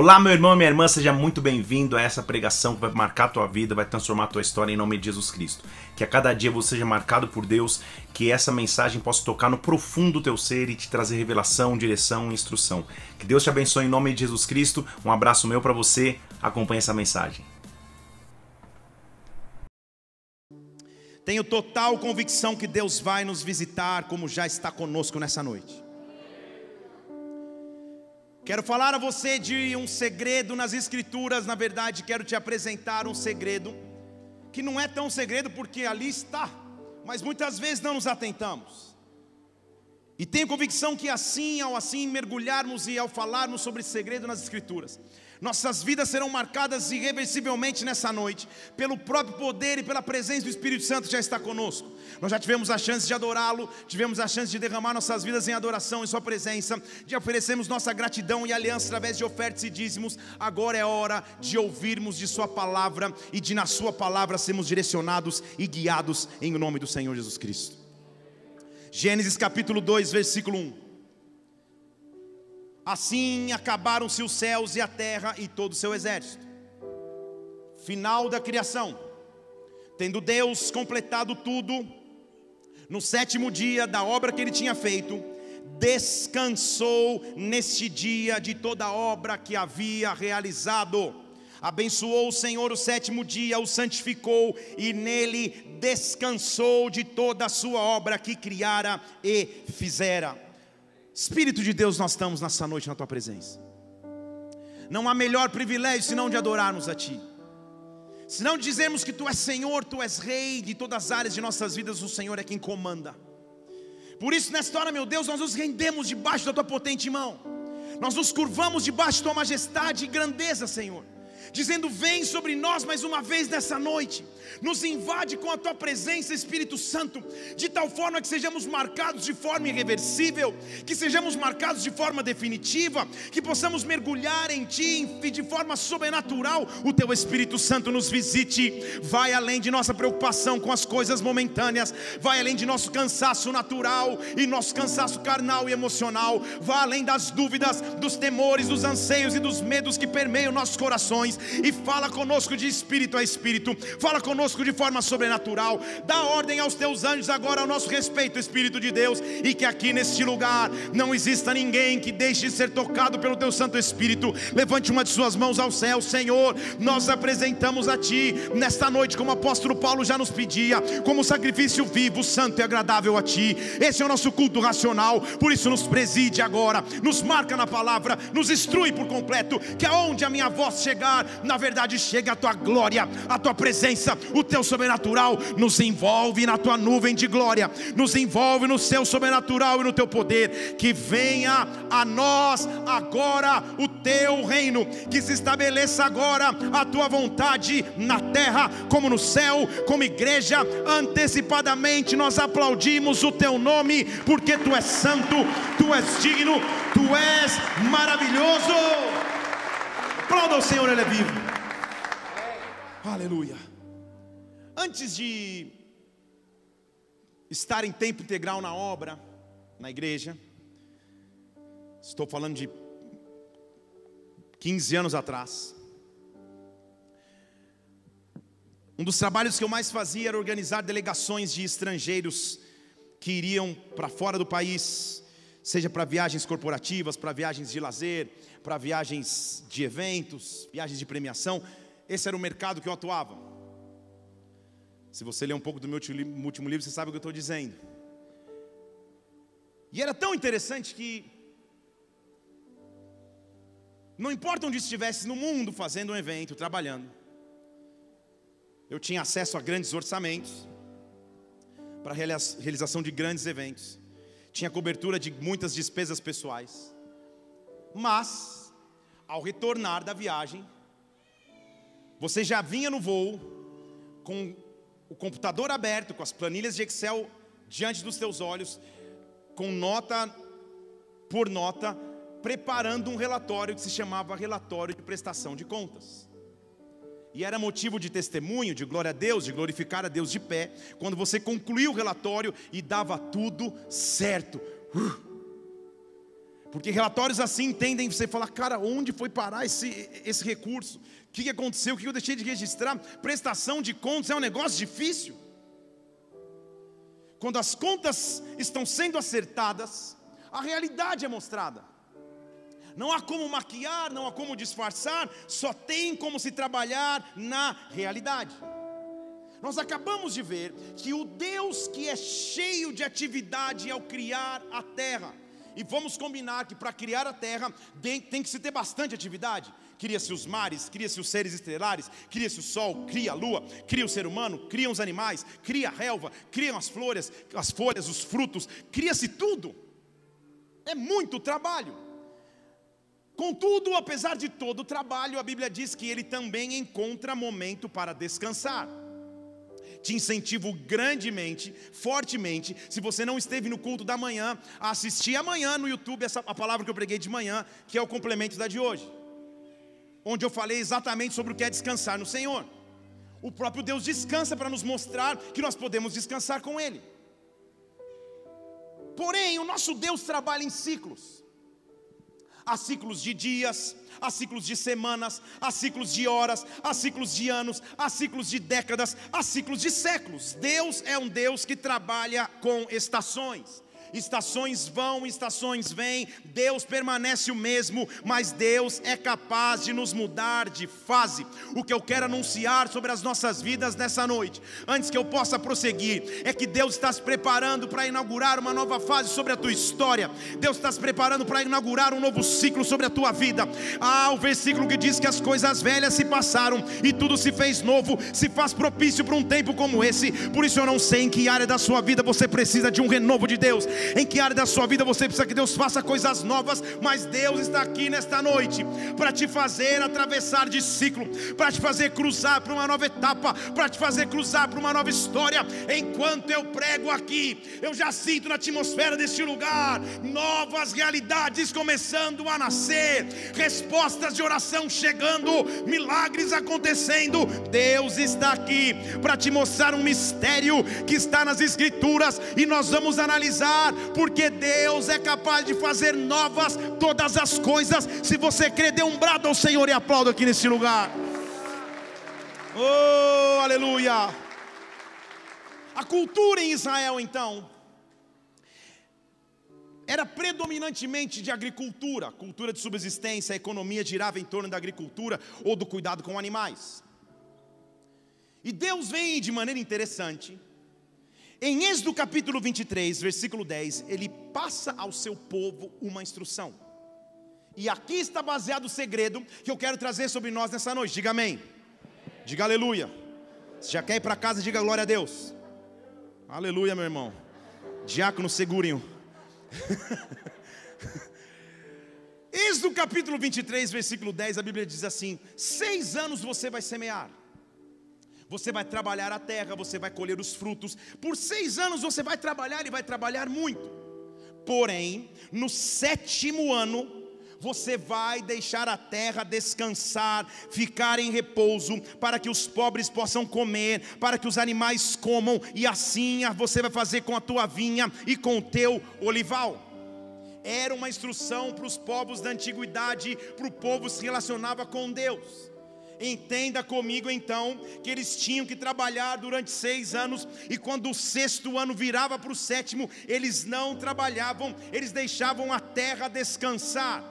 Olá, meu irmão e minha irmã, seja muito bem-vindo a essa pregação que vai marcar a tua vida, vai transformar a tua história em nome de Jesus Cristo. Que a cada dia você seja marcado por Deus, que essa mensagem possa tocar no profundo do teu ser e te trazer revelação, direção e instrução. Que Deus te abençoe em nome de Jesus Cristo. Um abraço meu para você. Acompanhe essa mensagem. Tenho total convicção que Deus vai nos visitar, como já está conosco nessa noite. Quero falar a você de um segredo nas Escrituras, na verdade, quero te apresentar um segredo, que não é tão segredo porque ali está, mas muitas vezes não nos atentamos. E tenho convicção que assim, ao assim mergulharmos e ao falarmos sobre segredo nas Escrituras, nossas vidas serão marcadas irreversivelmente nessa noite, pelo próprio poder e pela presença do Espírito Santo que já está conosco. Nós já tivemos a chance de adorá-lo, tivemos a chance de derramar nossas vidas em adoração em Sua presença, de oferecermos nossa gratidão e aliança através de ofertas e dízimos. Agora é hora de ouvirmos de Sua palavra e de, na Sua palavra, sermos direcionados e guiados em nome do Senhor Jesus Cristo. Gênesis capítulo 2, versículo 1. Assim acabaram-se os céus e a terra e todo o seu exército. Final da criação. Tendo Deus completado tudo, no sétimo dia da obra que ele tinha feito, descansou neste dia de toda a obra que havia realizado. Abençoou o Senhor o sétimo dia, o santificou e nele descansou de toda a sua obra que criara e fizera. Espírito de Deus, nós estamos nessa noite na tua presença. Não há melhor privilégio senão de adorarmos a ti. Se não dizermos que tu és Senhor, tu és Rei de todas as áreas de nossas vidas, o Senhor é quem comanda. Por isso, nesta hora, meu Deus, nós nos rendemos debaixo da tua potente mão, nós nos curvamos debaixo da tua majestade e grandeza, Senhor dizendo: Vem sobre nós mais uma vez nessa noite, nos invade com a tua presença, Espírito Santo, de tal forma que sejamos marcados de forma irreversível, que sejamos marcados de forma definitiva, que possamos mergulhar em Ti e de forma sobrenatural o Teu Espírito Santo nos visite, vai além de nossa preocupação com as coisas momentâneas, vai além de nosso cansaço natural e nosso cansaço carnal e emocional, vai além das dúvidas, dos temores, dos anseios e dos medos que permeiam nossos corações e fala conosco de espírito a espírito, fala conosco de forma sobrenatural. Dá ordem aos teus anjos agora ao nosso respeito, Espírito de Deus, e que aqui neste lugar não exista ninguém que deixe de ser tocado pelo teu Santo Espírito. Levante uma de suas mãos ao céu, Senhor. Nós apresentamos a Ti nesta noite, como o apóstolo Paulo já nos pedia, como sacrifício vivo, santo e agradável a Ti. Esse é o nosso culto racional, por isso nos preside agora, nos marca na palavra, nos instrui por completo, que aonde a minha voz chegar, na verdade chega a tua glória, a tua presença, o teu sobrenatural nos envolve na tua nuvem de glória, nos envolve no seu sobrenatural e no teu poder. Que venha a nós agora o teu reino, que se estabeleça agora a tua vontade na terra como no céu, como igreja. Antecipadamente nós aplaudimos o teu nome, porque tu és santo, tu és digno, tu és maravilhoso. Aplauda o Senhor, Ele é vivo. Aleluia. Antes de estar em tempo integral na obra, na igreja, estou falando de 15 anos atrás. Um dos trabalhos que eu mais fazia era organizar delegações de estrangeiros que iriam para fora do país, seja para viagens corporativas, para viagens de lazer, para viagens de eventos, viagens de premiação. Esse era o mercado que eu atuava. Se você ler um pouco do meu último livro, você sabe o que eu estou dizendo. E era tão interessante que, não importa onde estivesse no mundo fazendo um evento, trabalhando, eu tinha acesso a grandes orçamentos para a realização de grandes eventos, tinha cobertura de muitas despesas pessoais, mas ao retornar da viagem, você já vinha no voo com o computador aberto, com as planilhas de Excel diante dos teus olhos, com nota por nota, preparando um relatório que se chamava relatório de prestação de contas. E era motivo de testemunho, de glória a Deus, de glorificar a Deus de pé, quando você concluía o relatório e dava tudo certo. Uh! Porque relatórios assim tendem você falar, cara, onde foi parar esse, esse recurso? O que aconteceu? O que eu deixei de registrar? Prestação de contas é um negócio difícil. Quando as contas estão sendo acertadas, a realidade é mostrada. Não há como maquiar, não há como disfarçar, só tem como se trabalhar na realidade. Nós acabamos de ver que o Deus que é cheio de atividade ao criar a terra, e vamos combinar que para criar a terra tem, que se ter bastante atividade. Cria-se os mares, cria-se os seres estelares, cria-se o sol, cria a lua, cria o ser humano, cria os animais, cria a relva, cria as flores, as folhas, os frutos, cria-se tudo. É muito trabalho. Contudo, apesar de todo o trabalho, a Bíblia diz que ele também encontra momento para descansar te incentivo grandemente, fortemente, se você não esteve no culto da manhã, a assistir amanhã no YouTube essa, a palavra que eu preguei de manhã, que é o complemento da de hoje, onde eu falei exatamente sobre o que é descansar no Senhor. O próprio Deus descansa para nos mostrar que nós podemos descansar com Ele. Porém, o nosso Deus trabalha em ciclos. Há ciclos de dias, há ciclos de semanas, há ciclos de horas, há ciclos de anos, há ciclos de décadas, há ciclos de séculos. Deus é um Deus que trabalha com estações. Estações vão, estações vêm, Deus permanece o mesmo, mas Deus é capaz de nos mudar de fase. O que eu quero anunciar sobre as nossas vidas nessa noite, antes que eu possa prosseguir, é que Deus está se preparando para inaugurar uma nova fase sobre a tua história. Deus está se preparando para inaugurar um novo ciclo sobre a tua vida. Ah, o versículo que diz que as coisas velhas se passaram e tudo se fez novo, se faz propício para um tempo como esse. Por isso eu não sei em que área da sua vida você precisa de um renovo de Deus em que área da sua vida você precisa que Deus faça coisas novas, mas Deus está aqui nesta noite para te fazer atravessar de ciclo, para te fazer cruzar para uma nova etapa, para te fazer cruzar para uma nova história. Enquanto eu prego aqui, eu já sinto na atmosfera deste lugar novas realidades começando a nascer, respostas de oração chegando, milagres acontecendo. Deus está aqui para te mostrar um mistério que está nas Escrituras e nós vamos analisar porque Deus é capaz de fazer novas todas as coisas. Se você crê, dê um brado ao Senhor e aplauda aqui nesse lugar. Oh, aleluia! A cultura em Israel, então, era predominantemente de agricultura, cultura de subsistência, a economia girava em torno da agricultura ou do cuidado com animais. E Deus vem de maneira interessante em Êxodo capítulo 23, versículo 10, ele passa ao seu povo uma instrução. E aqui está baseado o segredo que eu quero trazer sobre nós nessa noite. Diga amém. Diga aleluia. Se já quer ir para casa, diga glória a Deus. Aleluia, meu irmão. Diácono, segurem-o. Êxodo capítulo 23, versículo 10, a Bíblia diz assim: Seis anos você vai semear você vai trabalhar a terra, você vai colher os frutos. Por seis anos você vai trabalhar e vai trabalhar muito. Porém, no sétimo ano, você vai deixar a terra descansar, ficar em repouso, para que os pobres possam comer, para que os animais comam, e assim você vai fazer com a tua vinha e com o teu olival. Era uma instrução para os povos da antiguidade, para o povo se relacionava com Deus. Entenda comigo então que eles tinham que trabalhar durante seis anos, e quando o sexto ano virava para o sétimo, eles não trabalhavam, eles deixavam a terra descansar.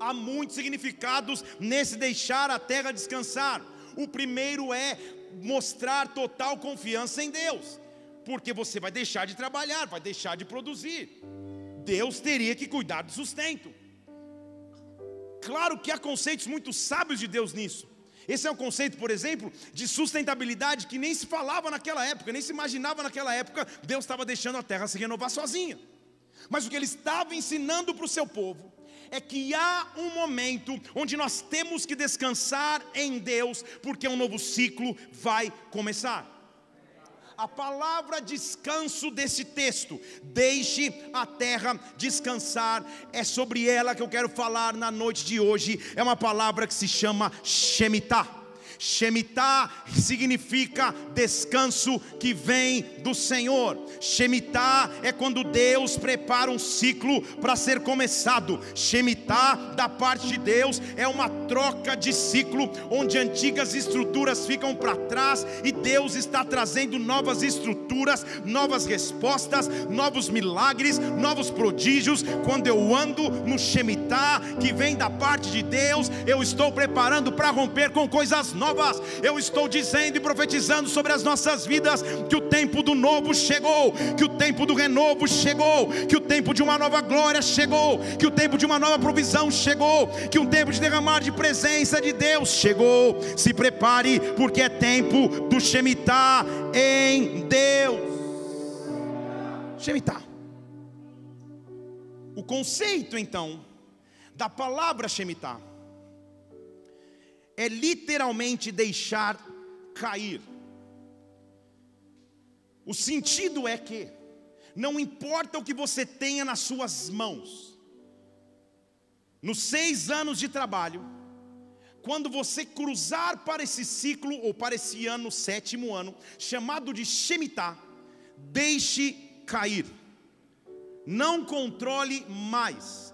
Há muitos significados nesse deixar a terra descansar. O primeiro é mostrar total confiança em Deus, porque você vai deixar de trabalhar, vai deixar de produzir. Deus teria que cuidar do sustento. Claro que há conceitos muito sábios de Deus nisso. Esse é um conceito, por exemplo, de sustentabilidade que nem se falava naquela época, nem se imaginava naquela época. Deus estava deixando a terra se renovar sozinha. Mas o que ele estava ensinando para o seu povo é que há um momento onde nós temos que descansar em Deus, porque um novo ciclo vai começar a palavra descanso desse texto, deixe a terra descansar, é sobre ela que eu quero falar na noite de hoje. É uma palavra que se chama Shemitah. Shemitah significa descanso que vem do Senhor. Shemitah é quando Deus prepara um ciclo para ser começado. Shemitah da parte de Deus é uma troca de ciclo onde antigas estruturas ficam para trás e Deus está trazendo novas estruturas, novas respostas, novos milagres, novos prodígios. Quando eu ando no Shemitah que vem da parte de Deus, eu estou preparando para romper com coisas novas. Eu estou dizendo e profetizando sobre as nossas vidas que o tempo do novo chegou, que o tempo do renovo chegou, que o tempo de uma nova glória chegou, que o tempo de uma nova provisão chegou, que o tempo de derramar de presença de Deus chegou. Se prepare, porque é tempo do Shemitah em Deus. Shemitah. O conceito então da palavra Shemitah é literalmente deixar cair. O sentido é que não importa o que você tenha nas suas mãos, nos seis anos de trabalho, quando você cruzar para esse ciclo ou para esse ano, sétimo ano, chamado de Shemitah, deixe cair, não controle mais,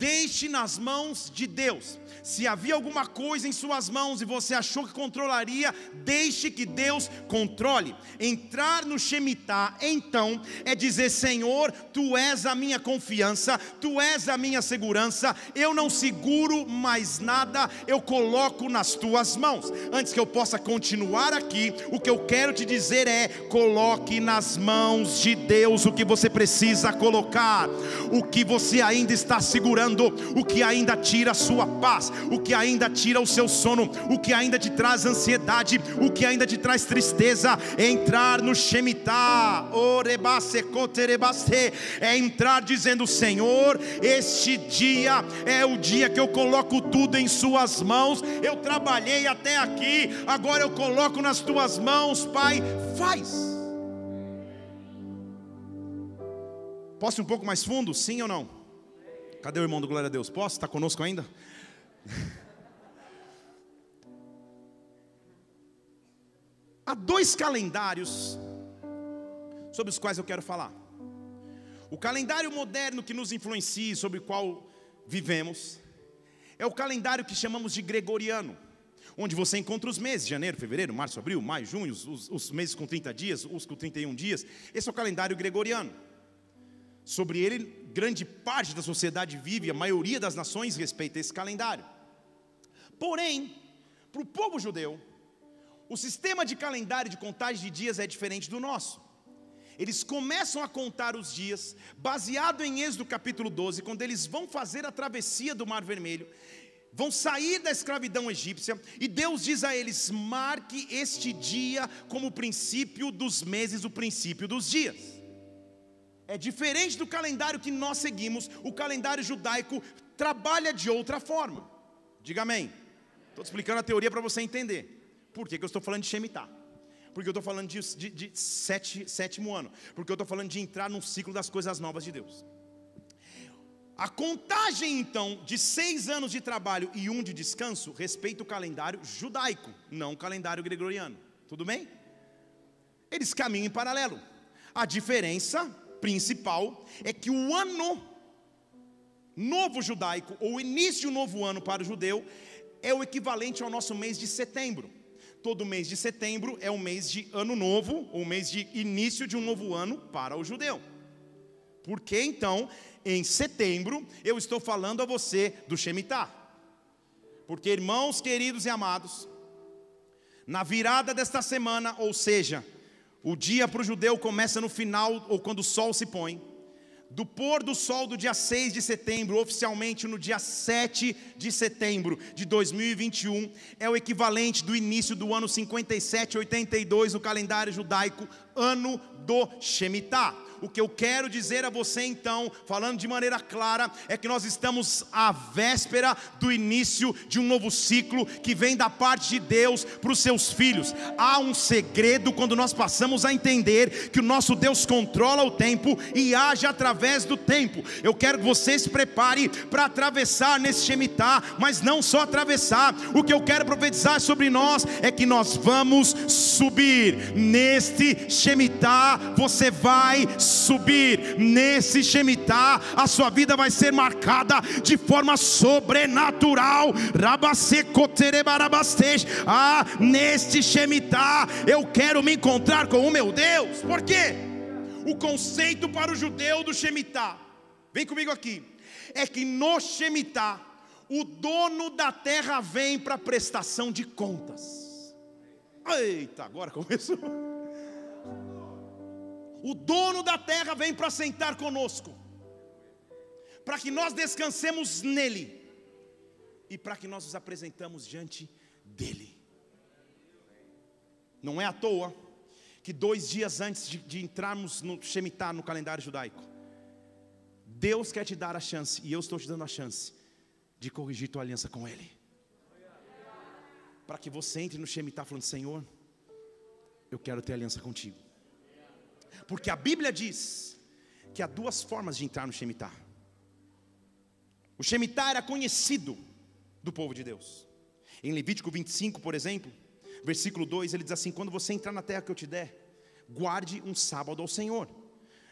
deixe nas mãos de Deus. Se havia alguma coisa em suas mãos e você achou que controlaria, deixe que Deus controle. Entrar no Shemitah, então, é dizer: Senhor, tu és a minha confiança, tu és a minha segurança, eu não seguro mais nada, eu coloco nas tuas mãos. Antes que eu possa continuar aqui, o que eu quero te dizer é: coloque nas mãos de Deus o que você precisa colocar, o que você ainda está segurando, o que ainda tira a sua paz o que ainda tira o seu sono, o que ainda te traz ansiedade, o que ainda te traz tristeza, entrar no Shemitah, é entrar dizendo: Senhor, este dia é o dia que eu coloco tudo em Suas mãos. Eu trabalhei até aqui, agora eu coloco nas Tuas mãos, Pai, faz. Posso ir um pouco mais fundo? Sim ou não? Cadê o irmão do Glória a Deus? Posso? Está conosco ainda? Há dois calendários sobre os quais eu quero falar. O calendário moderno que nos influencia, sobre o qual vivemos, é o calendário que chamamos de gregoriano, onde você encontra os meses, janeiro, fevereiro, março, abril, maio, junho, os, os meses com 30 dias, os com 31 dias. Esse é o calendário gregoriano. Sobre ele, grande parte da sociedade vive, a maioria das nações respeita esse calendário. Porém, para o povo judeu, o sistema de calendário de contagem de dias é diferente do nosso. Eles começam a contar os dias, baseado em Êxodo capítulo 12, quando eles vão fazer a travessia do Mar Vermelho, vão sair da escravidão egípcia, e Deus diz a eles: marque este dia como o princípio dos meses, o princípio dos dias. É diferente do calendário que nós seguimos, o calendário judaico trabalha de outra forma. Diga amém. Estou explicando a teoria para você entender. Por que, que eu estou falando de Shemitah? Porque eu estou falando de, de, de sete, sétimo ano. Porque eu estou falando de entrar num ciclo das coisas novas de Deus. A contagem, então, de seis anos de trabalho e um de descanso, respeita o calendário judaico, não o calendário gregoriano. Tudo bem? Eles caminham em paralelo. A diferença principal é que o ano novo judaico, ou o início do novo ano para o judeu, é o equivalente ao nosso mês de setembro. Todo mês de setembro é um mês de ano novo, ou mês de início de um novo ano para o judeu. Por que então, em setembro, eu estou falando a você do Shemitah? Porque, irmãos queridos e amados, na virada desta semana, ou seja, o dia para o judeu começa no final ou quando o sol se põe do pôr do sol do dia 6 de setembro, oficialmente no dia 7 de setembro de 2021, é o equivalente do início do ano 5782 no calendário judaico, ano do Shemitah. O que eu quero dizer a você então, falando de maneira clara, é que nós estamos à véspera do início de um novo ciclo que vem da parte de Deus para os seus filhos. Há um segredo quando nós passamos a entender que o nosso Deus controla o tempo e age através do tempo. Eu quero que você se prepare para atravessar nesse Shemitah, mas não só atravessar. O que eu quero profetizar sobre nós é que nós vamos subir neste Shemitah. Você vai subir nesse Shemitah. A sua vida vai ser marcada de forma sobrenatural. Ah, neste Shemitah eu quero me encontrar com o meu Deus. Por quê? O conceito para o judeu do Shemitah, vem comigo aqui, é que no Shemitah o dono da terra vem para prestação de contas. Eita, agora começou. O dono da terra vem para sentar conosco, para que nós descansemos nele e para que nós nos apresentamos diante dele. Não é à toa que dois dias antes de, de entrarmos no Shemitah, no calendário judaico, Deus quer te dar a chance, e eu estou te dando a chance, de corrigir tua aliança com Ele. Para que você entre no Shemitah falando: Senhor, eu quero ter aliança contigo. Porque a Bíblia diz que há duas formas de entrar no Shemitah. O Shemitah era conhecido do povo de Deus. Em Levítico 25, por exemplo, versículo 2, ele diz assim: Quando você entrar na terra que eu te der, guarde um sábado ao Senhor.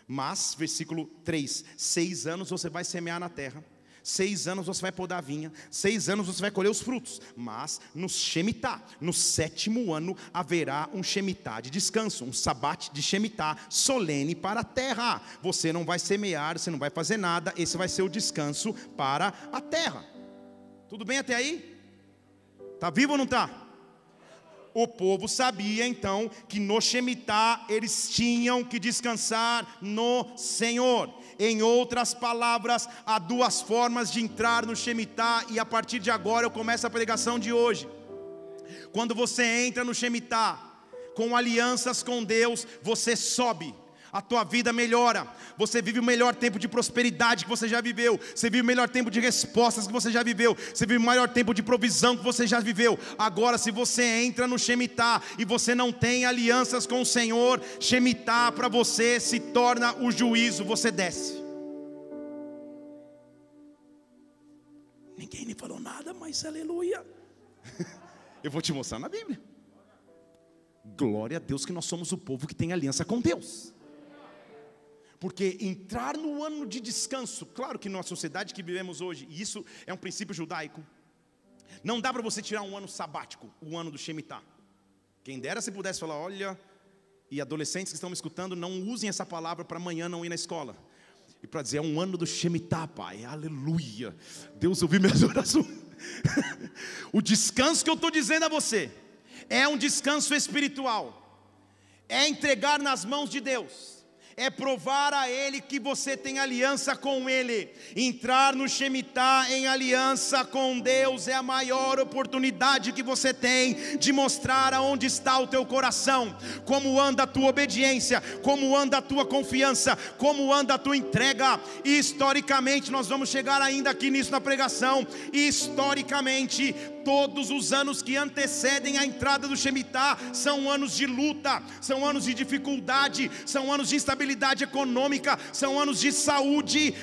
Mas, versículo 3: Seis anos você vai semear na terra Seis anos você vai podar a vinha, seis anos você vai colher os frutos. Mas no Shemitah, no sétimo ano, haverá um Shemitah de descanso, um sabate de Shemitah solene para a terra. Você não vai semear, você não vai fazer nada, esse vai ser o descanso para a terra. Tudo bem até aí? Está vivo ou não está? o povo sabia então que no Shemitah eles tinham que descansar no Senhor. Em outras palavras, há duas formas de entrar no Shemitah, e a partir de agora eu começo a pregação de hoje. Quando você entra no Shemitah, com alianças com Deus, você sobe a tua vida melhora, você vive o melhor tempo de prosperidade que você já viveu, você vive o melhor tempo de respostas que você já viveu, você vive o maior tempo de provisão que você já viveu. Agora, se você entra no Shemitah e você não tem alianças com o Senhor, Shemitah para você se torna o juízo, você desce. Ninguém me falou nada, mas aleluia. Eu vou te mostrar na Bíblia. Glória a Deus que nós somos o povo que tem aliança com Deus. Porque entrar no ano de descanso, claro que na sociedade que vivemos hoje, e isso é um princípio judaico, não dá para você tirar um ano sabático, o ano do Shemitah. Quem dera se pudesse falar, olha, e adolescentes que estão me escutando, não usem essa palavra para amanhã não ir na escola. E para dizer, é um ano do Shemitah, pai, aleluia. Deus ouviu minhas orações. o descanso que eu estou dizendo a você, é um descanso espiritual, é entregar nas mãos de Deus é provar a Ele que você tem aliança com Ele. Entrar no Shemitah em aliança com Deus é a maior oportunidade que você tem de mostrar aonde está o teu coração, como anda a tua obediência, como anda a tua confiança, como anda a tua entrega. E historicamente, nós vamos chegar ainda aqui nisso na pregação. Historicamente, todos os anos que antecedem a entrada do Shemitah são anos de luta, são anos de dificuldade, são anos de instabilidade econômica, são anos de saúde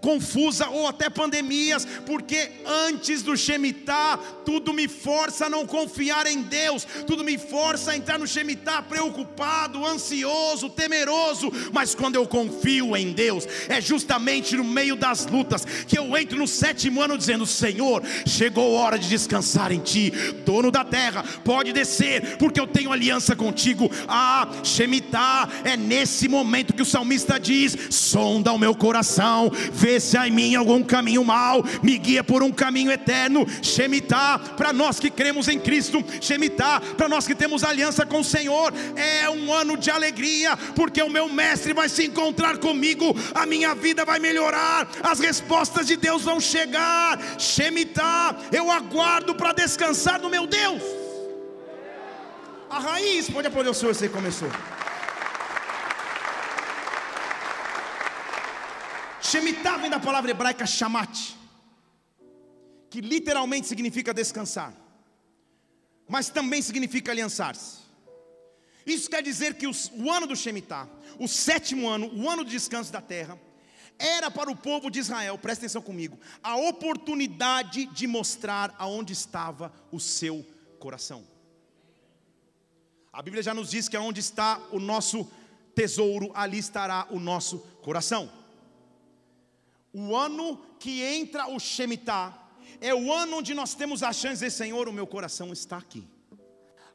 confusa ou até pandemias, porque antes do Shemitah, tudo me força a não confiar em Deus, tudo me força a entrar no Shemitah preocupado, ansioso, temeroso, mas quando eu confio em Deus, é justamente no meio das lutas que eu entro no sétimo ano dizendo: Senhor, chegou a hora de descansar em Ti, dono da terra, pode descer, porque eu tenho aliança contigo. Ah, Shemitah, é nesse momento que o salmista diz: sonda o meu coração vê se há em mim algum caminho mau, me guia por um caminho eterno. Shemitah, para nós que cremos em Cristo, Shemitah, para nós que temos aliança com o Senhor, é um ano de alegria, porque o meu mestre vai se encontrar comigo, a minha vida vai melhorar, as respostas de Deus vão chegar. Shemitah, eu aguardo para descansar no meu Deus. A raiz, pode aplaudir o Senhor, você começou. Shemitah vem da palavra hebraica shamat, que literalmente significa descansar, mas também significa aliançar-se. Isso quer dizer que os, o ano do Shemitah, o sétimo ano, o ano de descanso da terra, era para o povo de Israel, presta atenção comigo, a oportunidade de mostrar aonde estava o seu coração. A Bíblia já nos diz que aonde está o nosso tesouro, ali estará o nosso coração. O ano que entra o Shemitah é o ano onde nós temos a chance de dizer: Senhor, o meu coração está aqui.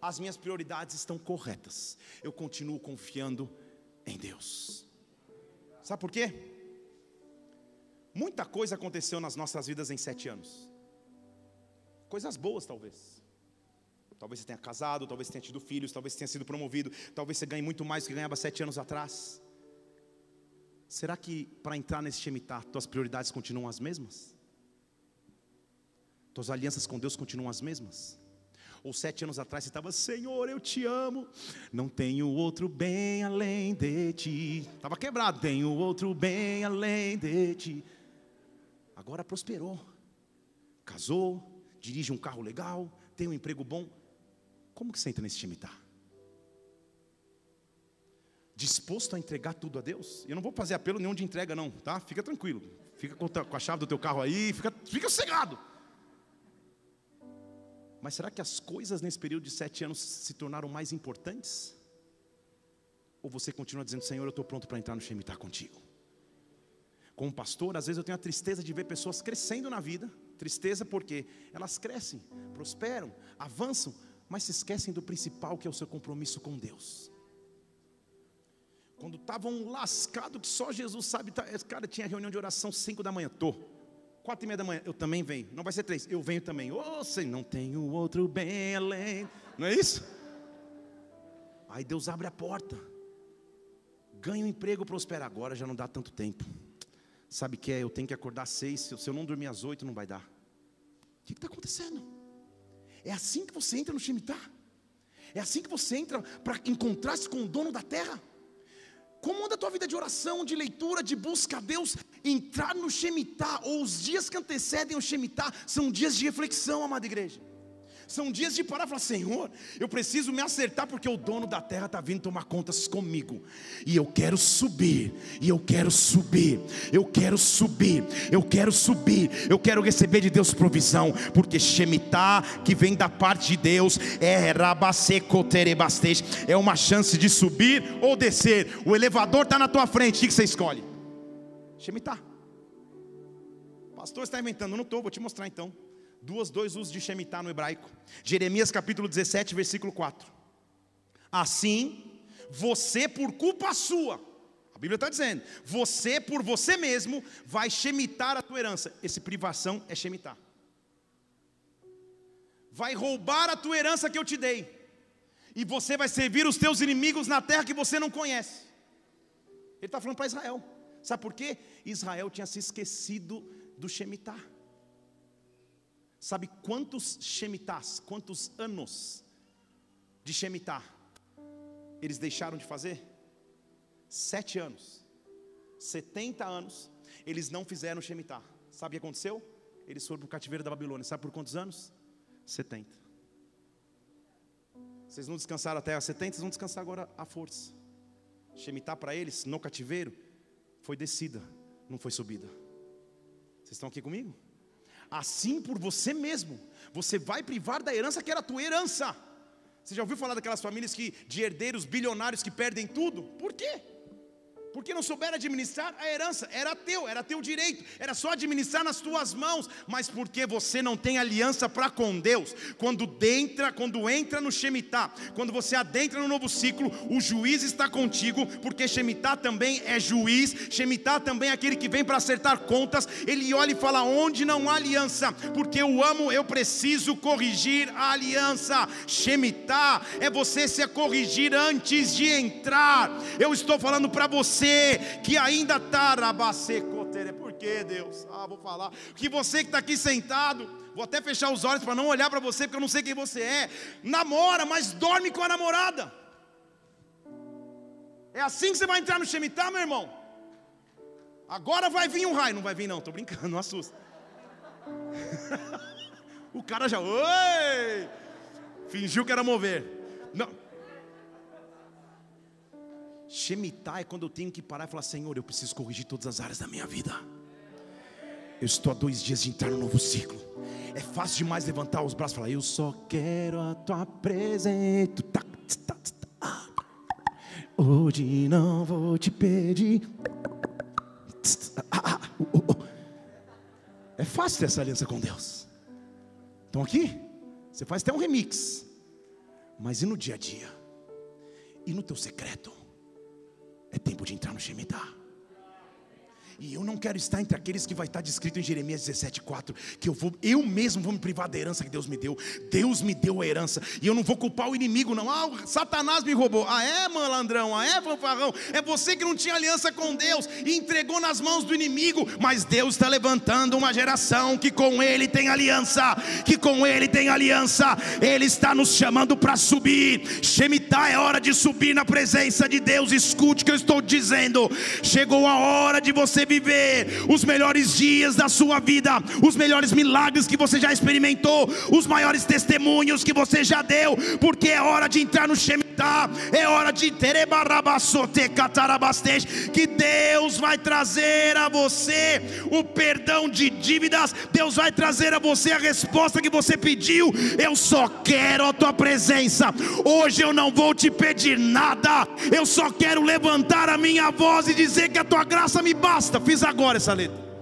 As minhas prioridades estão corretas. Eu continuo confiando em Deus. Sabe por quê? Muita coisa aconteceu nas nossas vidas em sete anos. Coisas boas, talvez. Talvez você tenha casado, talvez você tenha tido filhos, talvez você tenha sido promovido, talvez você ganhe muito mais do que ganhava sete anos atrás. Será que para entrar nesse Shemitah, tuas prioridades continuam as mesmas? Tuas alianças com Deus continuam as mesmas? Ou sete anos atrás você estava, Senhor, eu te amo, não tenho outro bem além de ti. Estava quebrado, tenho outro bem além de ti. Agora prosperou, casou, dirige um carro legal, tem um emprego bom. Como que você entra nesse tá? Disposto a entregar tudo a Deus? Eu não vou fazer apelo nenhum de entrega, não, tá? Fica tranquilo. Fica com a chave do teu carro aí, fica, fica cegado. Mas será que as coisas nesse período de sete anos se tornaram mais importantes? Ou você continua dizendo, Senhor, eu estou pronto para entrar no Shemitah contigo? Como pastor, às vezes eu tenho a tristeza de ver pessoas crescendo na vida, tristeza porque elas crescem, prosperam, avançam, mas se esquecem do principal que é o seu compromisso com Deus. Quando estavam lascados, que só Jesus sabe, tá, cara, tinha reunião de oração 5 da manhã, tô. Quatro e meia da manhã, eu também venho. Não vai ser três, eu venho também. Ô, oh, Senhor, não tenho outro bem além. Não é isso? Aí Deus abre a porta. Ganha um emprego, prospera. Agora já não dá tanto tempo. Sabe que é? Eu tenho que acordar às seis. Se eu não dormir às oito, não vai dar. O que está acontecendo? É assim que você entra no Shemitah. É assim que você entra para encontrar-se com o dono da terra. Como anda a tua vida de oração, de leitura, de busca a Deus? Entrar no Shemitah, ou os dias que antecedem o Shemitah, são dias de reflexão, amada igreja. São dias de parar e falar: Senhor, eu preciso me acertar porque o dono da terra está vindo tomar contas comigo. E eu quero subir, e eu quero subir, eu quero subir, eu quero subir, eu quero receber de Deus provisão, porque Shemitah, que vem da parte de Deus, é rabasecoterebastej, é uma chance de subir ou descer. O elevador está na tua frente, o que você escolhe? Shemitah. Pastor, está inventando, não estou, vou te mostrar então duas, dois usos de Shemitah no hebraico. Jeremias capítulo 17, versículo 4. Assim, você por culpa sua, a Bíblia está dizendo, você por você mesmo vai Shemitar a tua herança. Esse privação é Shemitah. Vai roubar a tua herança que eu te dei. E você vai servir os teus inimigos na terra que você não conhece. Ele está falando para Israel. Sabe por quê? Israel tinha se esquecido do Shemitah. Sabe quantos Shemitahs, quantos anos de Shemitah eles deixaram de fazer? Sete anos. 70 anos eles não fizeram Shemitah. Sabe o que aconteceu? Eles foram para o cativeiro da Babilônia. Sabe por quantos anos? 70. Vocês não descansaram até a 70, vocês vão descansar agora à força. Shemitah para eles, no cativeiro, foi descida, não foi subida. Vocês estão aqui comigo? Assim por você mesmo, você vai privar da herança que era tua herança. Você já ouviu falar daquelas famílias que, de herdeiros bilionários que perdem tudo? Por quê? Porque não souberam administrar a herança, era teu, era teu direito, era só administrar nas tuas mãos, mas porque você não tem aliança para com Deus, quando entra, quando entra no Shemitah, quando você adentra no novo ciclo, o juiz está contigo, porque Shemitah também é juiz, Shemitah também é aquele que vem para acertar contas, ele olha e fala: onde não há aliança, porque eu amo, eu preciso corrigir a aliança. Shemitah é você se corrigir antes de entrar. Eu estou falando para você você que ainda está Por que Deus? Ah, vou falar. Que você que está aqui sentado, vou até fechar os olhos para não olhar para você, porque eu não sei quem você é. Namora, mas dorme com a namorada. É assim que você vai entrar no Shemitah, meu irmão. Agora vai vir um raio. Não vai vir, não, tô brincando, não assusta. o cara já. Oi! Fingiu que era mover. Não. Shemitah é quando eu tenho que parar e falar: Senhor, eu preciso corrigir todas as áreas da minha vida. Eu estou há dois dias de entrar no novo ciclo. É fácil demais levantar os braços e falar: Eu só quero a tua presença. Hoje não vou te pedir. É fácil ter essa aliança com Deus. Então aqui, você faz até um remix. Mas e no dia a dia? E no teu secreto? É tempo de entrar no Shemitah. E eu não quero estar entre aqueles que vai estar descrito em Jeremias 17:4, que eu vou, eu mesmo vou me privar da herança que Deus me deu. Deus me deu a herança e eu não vou culpar o inimigo não. Ah, Satanás me roubou. Ah, é, malandrão, ah, é, fanfarrão. É você que não tinha aliança com Deus e entregou nas mãos do inimigo, mas Deus está levantando uma geração que com ele tem aliança, que com ele tem aliança. Ele está nos chamando para subir. Shemitah é hora de subir na presença de Deus. Escute o que eu estou dizendo. Chegou a hora de você viver os melhores dias da sua vida, os melhores milagres que você já experimentou, os maiores testemunhos que você já deu, porque é hora de entrar no É hora de que Deus vai trazer a você o perdão de dívidas, Deus vai trazer a você a resposta que você pediu. Eu só quero a tua presença. Hoje eu não vou te pedir nada, eu só quero levantar a minha voz e dizer que a tua graça me basta fiz agora essa letra.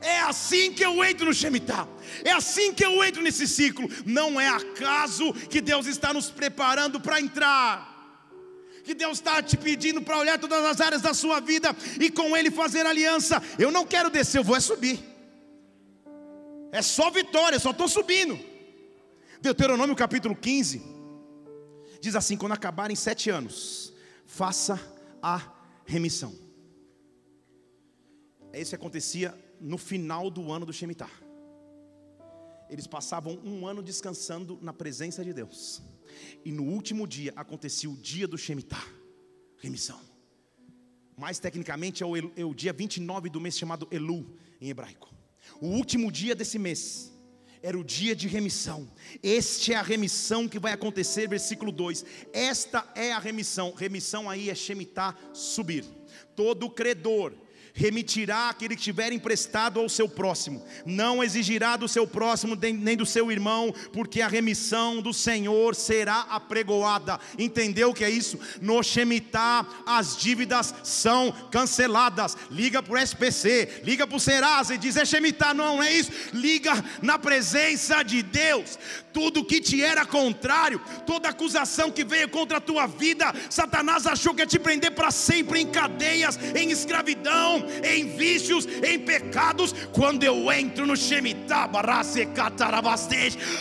É assim que eu entro no Shemitah. É assim que eu entro nesse ciclo. Não é acaso que Deus está nos preparando para entrar. Que Deus está te pedindo para olhar todas as áreas da sua vida e com Ele fazer aliança. Eu não quero descer, eu vou é subir. É só vitória, eu só estou subindo. Deuteronômio capítulo 15 diz assim: quando acabarem sete anos, faça a remissão. É isso que acontecia no final do ano do Shemitah. Eles passavam um ano descansando na presença de Deus. E no último dia acontecia o dia do Shemitah, remissão. Mais tecnicamente é o, é o dia 29 do mês chamado Elu em hebraico. O último dia desse mês era o dia de remissão. Este é a remissão que vai acontecer, versículo 2. Esta é a remissão. Remissão aí é Shemitah subir. Todo credor remitirá aquele que tiver emprestado ao seu próximo, não exigirá do seu próximo nem do seu irmão, porque a remissão do Senhor será apregoada. Entendeu o que é isso? No Shemitah as dívidas são canceladas. Liga para o SPC, liga para o Serasa e diz: é Shemitah, não é isso? Liga na presença de Deus. Tudo que te era contrário, toda acusação que veio contra a tua vida, Satanás achou que ia te prender para sempre em cadeias, em escravidão, em vícios, em pecados. Quando eu entro no Shemitah,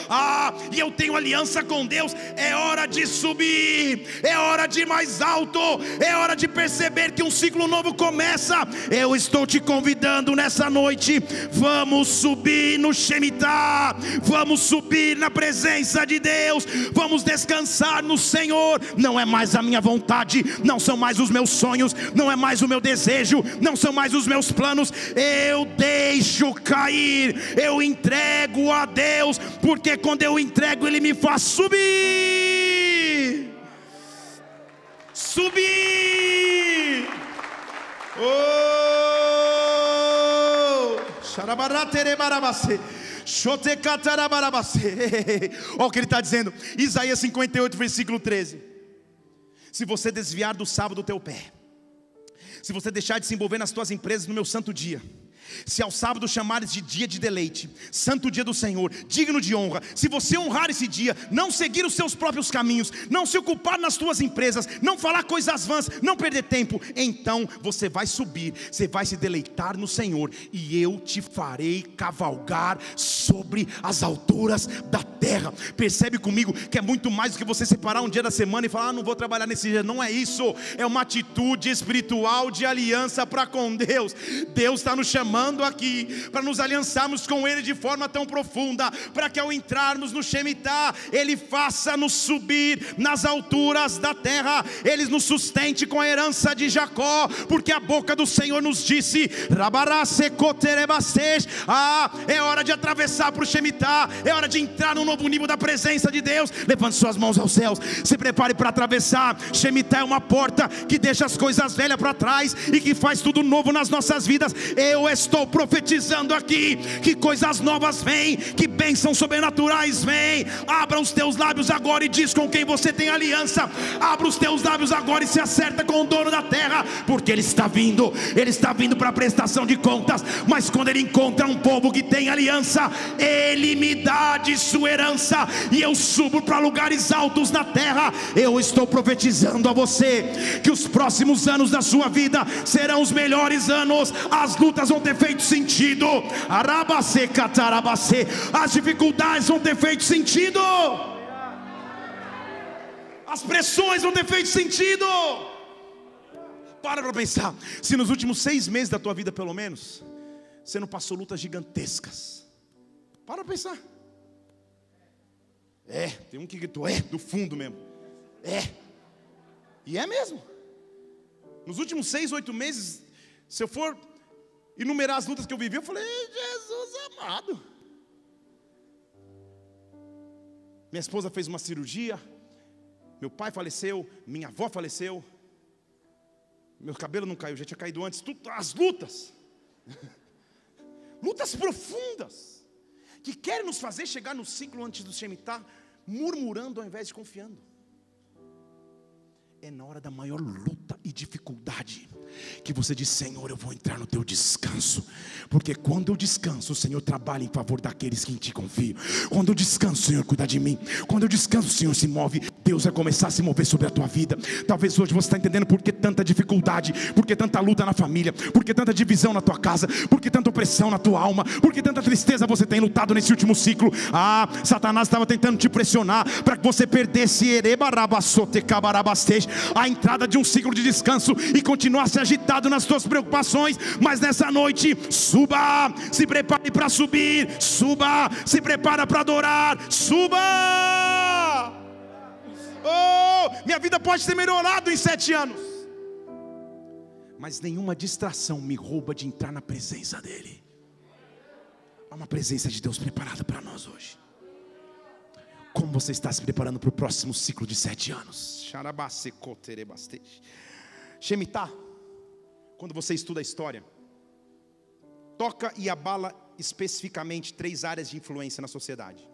ah, e eu tenho aliança com Deus, é hora de subir, é hora de ir mais alto, é hora de perceber que um ciclo novo começa. Eu estou te convidando nessa noite, vamos subir no Shemitah, vamos subir na presença de Deus, vamos descansar no Senhor. Não é mais a minha vontade, não são mais os meus sonhos, não é mais o meu desejo, não são mais os meus planos. Eu deixo cair, eu entrego a Deus, porque quando eu entrego, Ele me faz subir. Subir. Oh! Olha o que ele está dizendo, Isaías 58, versículo 13: Se você desviar do sábado do teu pé, se você deixar de se envolver nas tuas empresas no meu santo dia, se ao sábado chamares de dia de deleite, santo dia do Senhor, digno de honra, se você honrar esse dia, não seguir os seus próprios caminhos, não se ocupar nas tuas empresas, não falar coisas vãs, não perder tempo, então você vai subir, você vai se deleitar no Senhor, e eu te farei cavalgar sobre as alturas da terra. Percebe comigo que é muito mais do que você separar um dia da semana e falar, ah, não vou trabalhar nesse dia. Não é isso, é uma atitude espiritual de aliança para com Deus. Deus está nos chamando chamando aqui para nos aliançarmos com Ele de forma tão profunda, para que ao entrarmos no Shemitah, Ele faça-nos subir nas alturas da terra, Ele nos sustente com a herança de Jacó, porque a boca do Senhor nos disse: Ah, é hora de atravessar para o Shemitah, é hora de entrar num novo nível da presença de Deus. Levante suas mãos aos céus, se prepare para atravessar. Shemitah é uma porta que deixa as coisas velhas para trás e que faz tudo novo nas nossas vidas. Eu estou profetizando aqui que coisas novas vêm, que bênçãos sobrenaturais vêm. Abra os teus lábios agora e diz com quem você tem aliança. Abra os teus lábios agora e se acerta com o dono da terra, porque ele está vindo. Ele está vindo para prestação de contas, mas quando ele encontra um povo que tem aliança, ele me dá de sua herança e eu subo para lugares altos na terra. Eu estou profetizando a você que os próximos anos da sua vida serão os melhores anos. As lutas vão ter feito sentido. Arabacê, catarabacê. As dificuldades vão ter feito sentido. As pressões vão ter feito sentido. Para para pensar. Se nos últimos seis meses da tua vida, pelo menos, você não passou lutas gigantescas. Para para pensar. É, tem um que gritou, é, do fundo mesmo. É. E é mesmo. Nos últimos seis, oito meses, se eu for enumerar as lutas que eu vivi, eu falei, Jesus amado. Minha esposa fez uma cirurgia, meu pai faleceu, minha avó faleceu, meu cabelo não caiu, já tinha caído antes, tudo, as lutas, lutas profundas, que querem nos fazer chegar no ciclo antes do Shemitah, murmurando ao invés de confiando. É na hora da maior luta e dificuldade que você diz: Senhor, eu vou entrar no teu descanso, porque quando eu descanso, o Senhor trabalha em favor daqueles que em ti confiam. Quando eu descanso, o Senhor cuida de mim. Quando eu descanso, o Senhor se move. Deus vai começar a se mover sobre a tua vida. Talvez hoje você está entendendo por que tanta dificuldade, por que tanta luta na família, por que tanta divisão na tua casa, por que tanta opressão na tua alma, por que tanta tristeza você tem lutado nesse último ciclo. Ah, Satanás estava tentando te pressionar para que você perdesse a entrada de um ciclo de descanso e continuasse agitado nas tuas preocupações, mas nessa noite, suba, se prepare para subir, suba, se prepara para adorar, suba. Oh, minha vida pode ter melhorado em sete anos, mas nenhuma distração me rouba de entrar na presença dEle. Há uma presença de Deus preparada para nós hoje. Como você está se preparando para o próximo ciclo de sete anos? Shemitah, quando você estuda a história, toca e abala especificamente três áreas de influência na sociedade.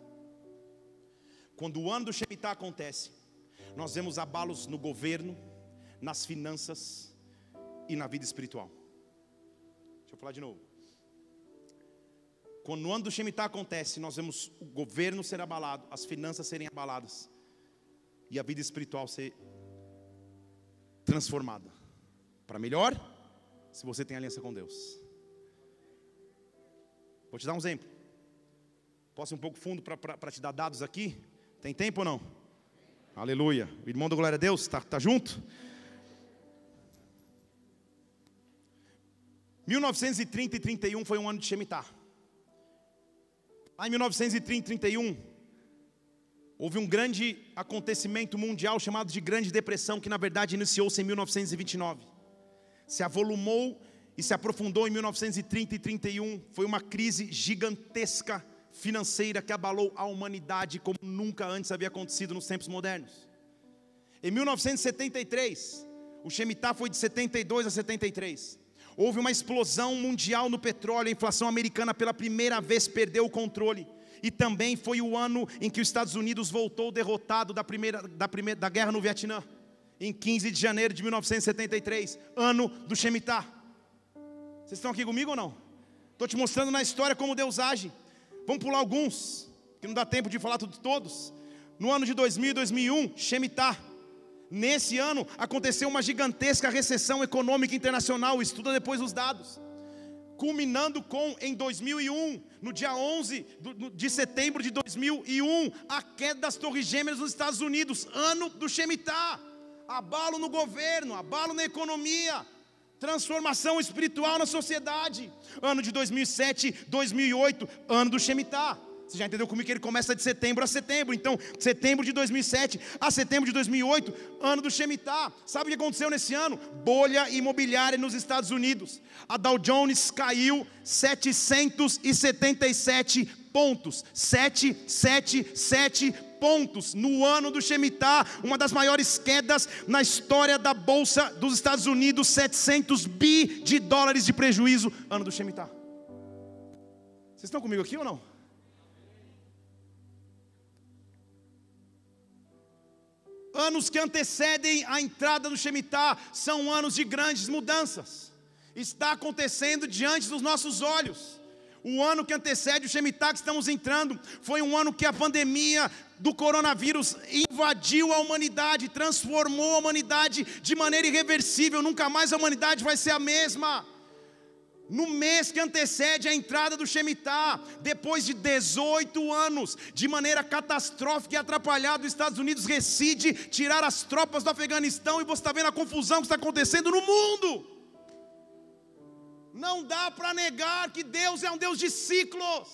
Quando o ano do Shemitah acontece, nós vemos abalos no governo, nas finanças e na vida espiritual. Deixa eu falar de novo. Quando o ano do Shemitah acontece, nós vemos o governo ser abalado, as finanças serem abaladas e a vida espiritual ser transformada para melhor, se você tem aliança com Deus. Vou te dar um exemplo. Posso ir um pouco fundo para te dar dados aqui? Tem tempo ou não? Aleluia. O irmão do Glória a Deus, está tá junto? 1930 e 31 foi um ano de Shemitah. Lá em 1930 e 31, houve um grande acontecimento mundial chamado de Grande Depressão, que na verdade iniciou-se em 1929. Se avolumou e se aprofundou em 1930 e 31. Foi uma crise gigantesca financeira que abalou a humanidade como nunca antes havia acontecido nos tempos modernos. Em 1973, o Shemitah foi de 72 a 73. Houve uma explosão mundial no petróleo, a inflação americana pela primeira vez perdeu o controle. E também foi o ano em que os Estados Unidos voltou derrotado da, primeira, da, primeira, da guerra no Vietnã, em 15 de janeiro de 1973, ano do Shemitah. Vocês estão aqui comigo ou não? Estou te mostrando na história como Deus age. Vamos pular alguns, que não dá tempo de falar todos. No ano de 2000 e 2001, Shemitah. Nesse ano aconteceu uma gigantesca recessão econômica internacional, estuda depois os dados. Culminando com, em 2001, no dia 11 de setembro de 2001, a queda das Torres Gêmeas nos Estados Unidos, ano do Shemitah. Abalo no governo, abalo na economia, Transformação espiritual na sociedade. Ano de 2007, 2008, ano do Shemitah. Você já entendeu comigo que ele começa de setembro a setembro. Então, setembro de 2007 a setembro de 2008, ano do Shemitah. Sabe o que aconteceu nesse ano? Bolha imobiliária nos Estados Unidos. A Dow Jones caiu 777 pontos. 777 pontos no ano do Shemitah, uma das maiores quedas na história da bolsa dos Estados Unidos, 700 bi de dólares de prejuízo, ano do Shemitah. Vocês estão comigo aqui ou não? Anos que antecedem a entrada do Shemitah são anos de grandes mudanças. Está acontecendo diante dos nossos olhos. O ano que antecede o Shemitah que estamos entrando foi um ano que a pandemia do coronavírus invadiu a humanidade, transformou a humanidade de maneira irreversível. Nunca mais a humanidade vai ser a mesma. No mês que antecede a entrada do Shemitah, depois de 18 anos, de maneira catastrófica e atrapalhada, os Estados Unidos decide tirar as tropas do Afeganistão e você está vendo a confusão que está acontecendo no mundo. Não dá para negar que Deus é um Deus de ciclos,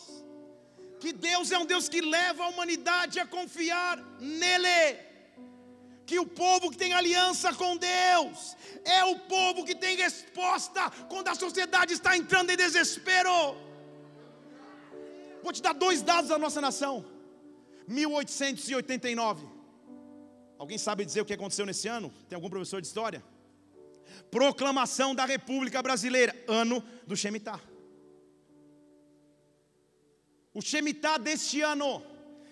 que Deus é um Deus que leva a humanidade a confiar nele que o povo que tem aliança com Deus é o povo que tem resposta quando a sociedade está entrando em desespero. Vou te dar dois dados da nossa nação. 1889. Alguém sabe dizer o que aconteceu nesse ano? Tem algum professor de história? Proclamação da República Brasileira, ano do Shemitah. O Shemitah deste ano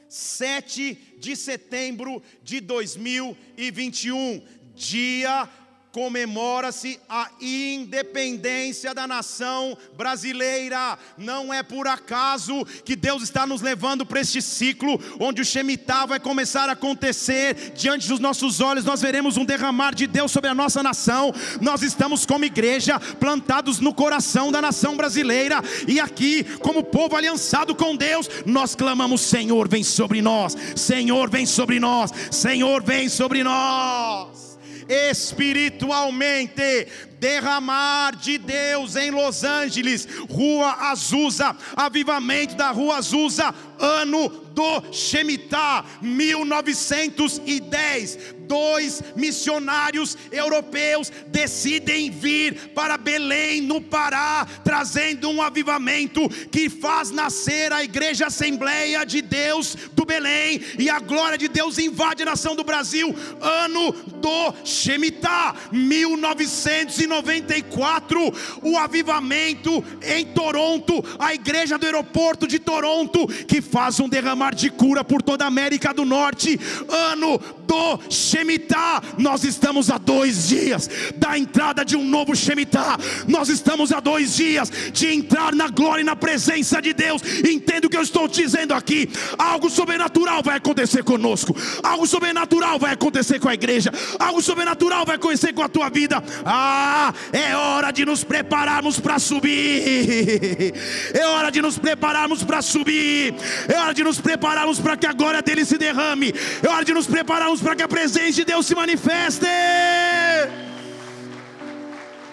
7 de setembro de 2021, dia comemora-se a independência da nação brasileira. Não é por acaso que Deus está nos levando para este ciclo onde o Shemitah vai começar a acontecer diante dos nossos olhos. Nós veremos um derramar de Deus sobre a nossa nação. Nós estamos como igreja plantados no coração da nação brasileira e aqui, como povo aliançado com Deus, nós clamamos: Senhor, vem sobre nós. Senhor, vem sobre nós. Senhor, vem sobre nós espiritualmente. Derramar de Deus em Los Angeles, Rua Azusa, avivamento da Rua Azusa, ano do Shemitah, 1910 dois missionários europeus decidem vir para Belém, no Pará, trazendo um avivamento que faz nascer a Igreja Assembleia de Deus do Belém, e a glória de Deus invade a nação do Brasil. Ano do Shemitah, 1994, o avivamento em Toronto, a Igreja do Aeroporto de Toronto, que faz um derramar de cura por toda a América do Norte. Ano do Shemitah. Nós estamos a dois dias da entrada de um novo Shemitah. Nós estamos a dois dias de entrar na glória e na presença de Deus. Entendo o que eu estou dizendo aqui. Algo sobrenatural vai acontecer conosco. Algo sobrenatural vai acontecer com a igreja. Algo sobrenatural vai acontecer com a tua vida. Ah, é hora de nos prepararmos para subir. É hora de nos prepararmos para subir. É hora de nos prepararmos para que a glória dele se derrame. É hora de nos prepararmos para que a presença de Deus se manifeste.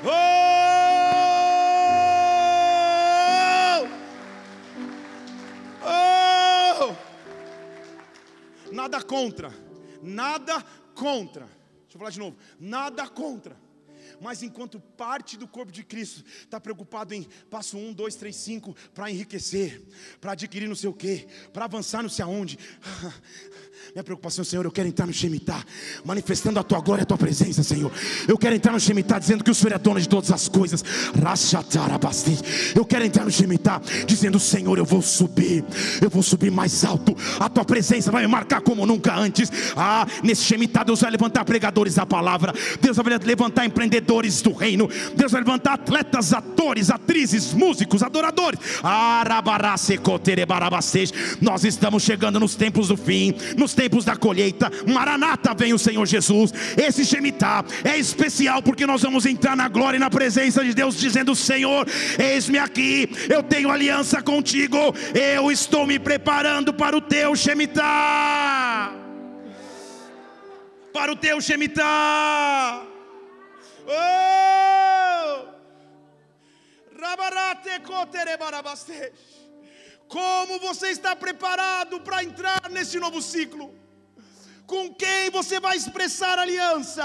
Oh! Oh! Nada contra, nada contra. Deixa eu falar de novo. Nada contra mas enquanto parte do corpo de Cristo está preocupado em passo 1, 2, 3, 5, para enriquecer, para adquirir não sei o que, para avançar não sei aonde, minha preocupação, Senhor, eu quero entrar no Shemitah, manifestando a tua glória, a tua presença, Senhor. Eu quero entrar no Shemitah dizendo que o Senhor é dono de todas as coisas. Eu quero entrar no Shemitah dizendo, Senhor, eu vou subir, eu vou subir mais alto. A tua presença vai me marcar como nunca antes. Ah, nesse Shemitah Deus vai levantar pregadores da palavra. Deus vai levantar empreendedores do reino. Deus vai levantar atletas, atores, atrizes, músicos, adoradores. Nós estamos chegando nos tempos do fim, nos tempos da colheita. Maranata vem o Senhor Jesus. Esse Shemitah é especial porque nós vamos entrar na glória e na presença de Deus, dizendo: Senhor, eis-me aqui, eu tenho aliança contigo, eu estou me preparando para o teu Shemitah. Para o teu Shemitah. Oh! Como você está preparado para entrar nesse novo ciclo? Com quem você vai expressar aliança?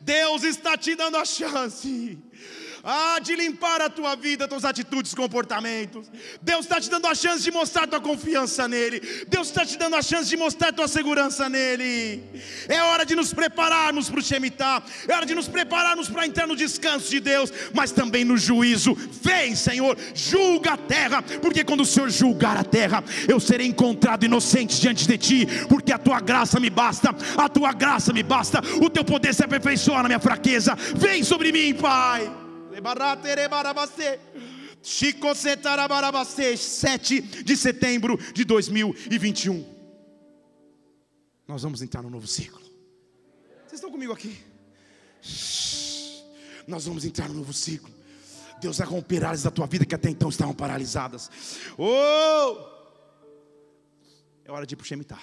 Deus está te dando a chance ah, de limpar a tua vida, tuas atitudes, comportamentos. Deus está te dando a chance de mostrar tua confiança nele. Deus está te dando a chance de mostrar tua segurança nele. É hora de nos prepararmos para o Shemitah. É hora de nos prepararmos para entrar no descanso de Deus, mas também no juízo. Vem, Senhor, julga a terra, porque quando o Senhor julgar a terra, eu serei encontrado inocente diante de ti, porque a tua graça me basta. A tua graça me basta. O teu poder se aperfeiçoa na minha fraqueza. Vem sobre mim, Pai. 7 de setembro de 2021. Nós vamos entrar no novo ciclo. Vocês estão comigo aqui? Nós vamos entrar no novo ciclo. Deus vai romper áreas da tua vida que até então estavam paralisadas. Oh! É hora de ir para o.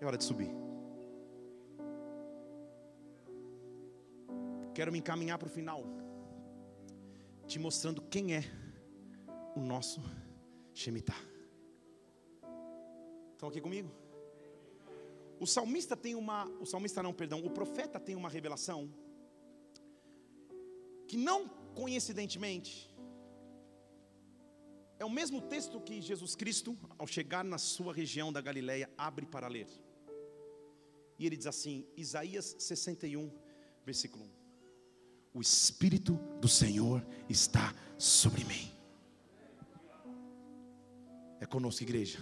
É hora de subir. Quero me encaminhar para o final te mostrando quem é o nosso Shemitah. Estão aqui comigo? O salmista tem uma, o salmista não, perdão, o profeta tem uma revelação que não coincidentemente é o mesmo texto que Jesus Cristo, ao chegar na sua região da Galileia, abre para ler. E ele diz assim, Isaías 61, versículo 1 o Espírito do Senhor está sobre mim. É conosco, igreja.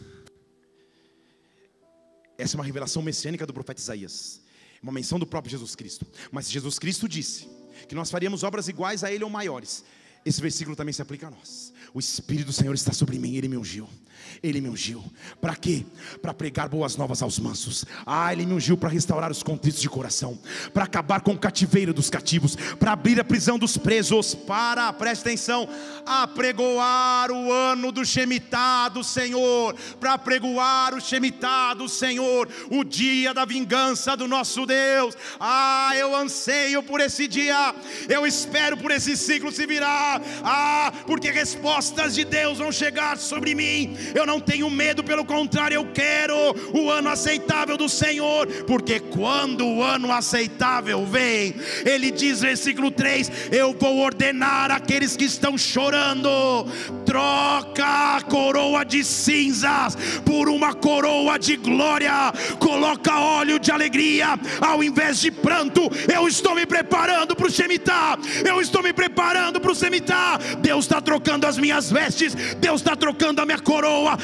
Essa é uma revelação messiânica do profeta Isaías, uma menção do próprio Jesus Cristo. Mas Jesus Cristo disse que nós faríamos obras iguais a Ele ou maiores. Esse versículo também se aplica a nós. O Espírito do Senhor está sobre mim, Ele me ungiu. Ele me ungiu. Para quê? Para pregar boas novas aos mansos. Ah, Ele me ungiu para restaurar os contritos de coração, para acabar com o cativeiro dos cativos, para abrir a prisão dos presos, para, preste atenção, apregoar o ano do Shemitah do Senhor, para apregoar o Shemitah do Senhor, o dia da vingança do nosso Deus. Ah, eu anseio por esse dia, eu espero por esse ciclo se virar. Ah, porque respostas de Deus vão chegar sobre mim eu não tenho medo, pelo contrário, eu quero o ano aceitável do Senhor, porque quando o ano aceitável vem, ele diz, versículo 3: Eu vou ordenar aqueles que estão chorando, troca a coroa de cinzas por uma coroa de glória, coloca óleo de alegria ao invés de pranto. Eu estou me preparando para o Shemitah, eu estou me preparando para o Shemitah. Deus está trocando as minhas vestes, Deus está trocando a minha coroa pessoa,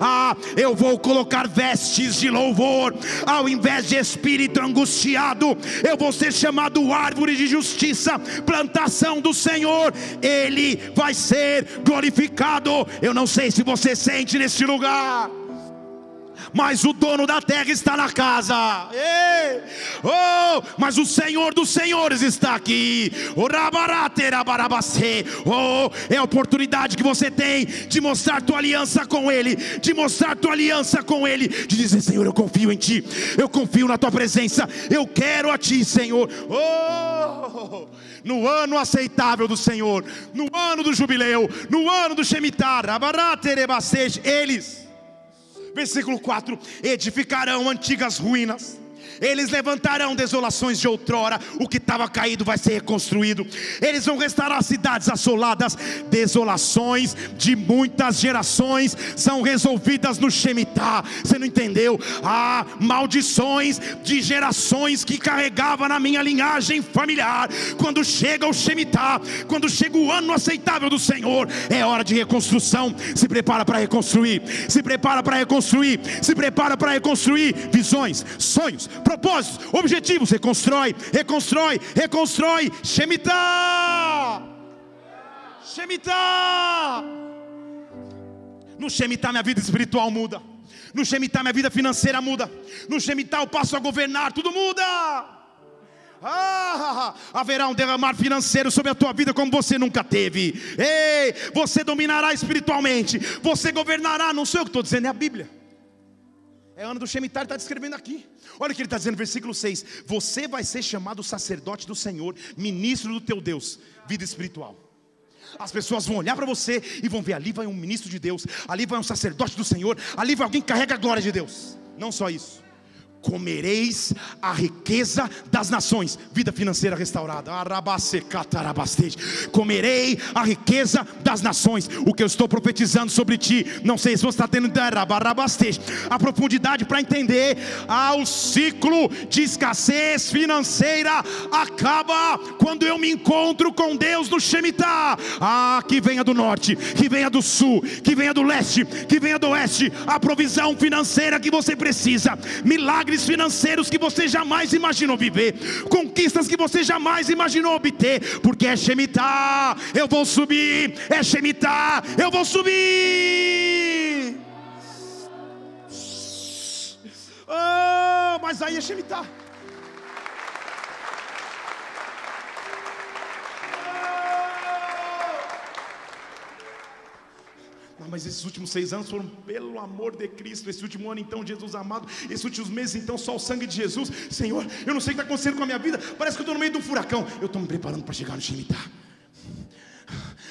ah, eu vou colocar vestes de louvor, ao invés de espírito angustiado, eu vou ser chamado árvore de justiça, plantação do Senhor, Ele vai ser glorificado. Eu não sei se você sente neste lugar mas o dono da terra está na casa. Ei! Oh, mas o Senhor dos Senhores está aqui. Oh, é a oportunidade que você tem de mostrar tua aliança com Ele, de mostrar tua aliança com Ele, de dizer: Senhor, eu confio em Ti, eu confio na Tua presença, eu quero a Ti, Senhor. Oh! no ano aceitável do Senhor, no ano do jubileu, no ano do Shemitah, eles Versículo 4: edificarão antigas ruínas eles levantarão desolações de outrora, o que estava caído vai ser reconstruído. Eles vão restaurar cidades assoladas, desolações de muitas gerações são resolvidas no Shemitah. Você não entendeu? Ah, maldições de gerações que carregava na minha linhagem familiar. Quando chega o Shemitah, quando chega o ano aceitável do Senhor, é hora de reconstrução. Se prepara para reconstruir, se prepara para reconstruir, se prepara para reconstruir visões, sonhos, propósitos, objetivos. Reconstrói, reconstrói, reconstrói. Shemitah. Shemitah. No Shemitah minha vida espiritual muda. No Shemitah minha vida financeira muda. No Shemitah eu passo a governar, tudo muda. Ah, haverá um derramar financeiro sobre a tua vida como você nunca teve. Ei, você dominará espiritualmente. Você governará. Não sei o que estou dizendo, é a Bíblia. É ano do Shemitah, ele está descrevendo aqui. Olha o que ele está dizendo no versículo 6: Você vai ser chamado sacerdote do Senhor, ministro do teu Deus, vida espiritual. As pessoas vão olhar para você e vão ver: ali vai um ministro de Deus, ali vai um sacerdote do Senhor, ali vai alguém que carrega a glória de Deus. Não só isso comereis a riqueza das nações, vida financeira restaurada. Comerei a riqueza das nações. O que eu estou profetizando sobre ti, não sei se você está tendo a profundidade para entender. Ah, o ciclo de escassez financeira acaba quando eu me encontro com Deus no Shemitah. Ah, que venha do norte, que venha do sul, que venha do leste, que venha do oeste, a provisão financeira que você precisa, milagres financeiros que você jamais imaginou viver, conquistas que você jamais imaginou obter, porque é Shemitah, eu vou subir, é Shemitah, eu vou subir. Oh, mas aí é Shemitah. Mas esses últimos seis anos foram pelo amor de Cristo. Esse último ano, então, Jesus amado. Esses últimos meses, então, só o sangue de Jesus. Senhor, eu não sei o que está acontecendo com a minha vida. Parece que eu estou no meio de um furacão. Eu estou me preparando para chegar no Shemitah.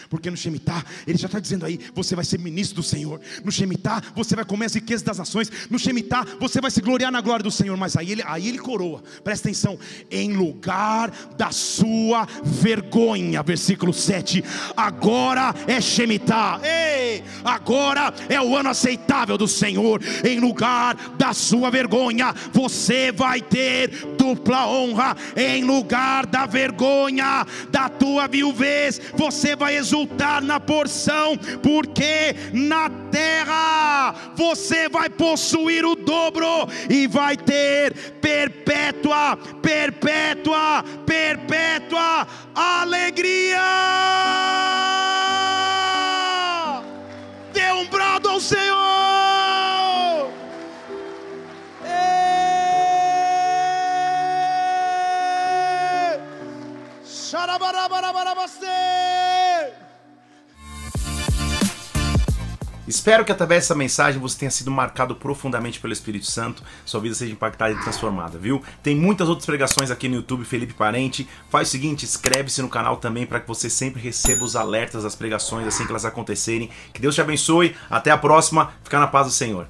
Porque no Shemitah, ele já está dizendo aí: você vai ser ministro do Senhor. No Shemitah, você vai comer as riquezas das nações. No Shemitah, você vai se gloriar na glória do Senhor. Mas aí ele, aí ele coroa, presta atenção: em lugar da sua vergonha. Versículo 7. Agora é Shemitah. Ei, agora é o ano aceitável do Senhor. Em lugar da sua vergonha, você vai ter dupla honra. Em lugar da vergonha da tua viuvez, você vai exultar na porção, porque na terra você vai possuir o dobro e vai ter perpétua, perpétua, perpétua alegria. Dê um brado ao Senhor. Espero que através dessa mensagem você tenha sido marcado profundamente pelo Espírito Santo, sua vida seja impactada e transformada, viu? Tem muitas outras pregações aqui no YouTube, Felipe Parente. Faz o seguinte, inscreve-se no canal também para que você sempre receba os alertas das pregações assim que elas acontecerem. Que Deus te abençoe. Até a próxima. Fica na paz do Senhor.